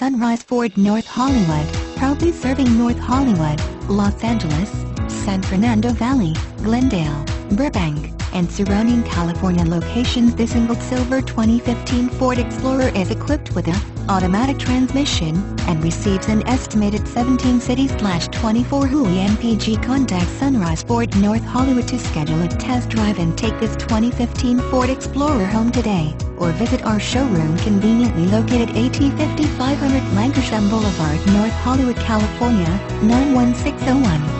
Sunrise Ford North Hollywood, proudly serving North Hollywood, Los Angeles, San Fernando Valley, Glendale, Burbank, and surrounding California locations. Ingot silver 2015 Ford Explorer is equipped with a automatic transmission and receives an estimated 17 city slash 24 Hui MPG. Contact Sunrise Ford North Hollywood to schedule a test drive and take this 2015 Ford Explorer home today, or visit our showroom conveniently located AT 5500 Lankershim Boulevard, North Hollywood, California, 91601.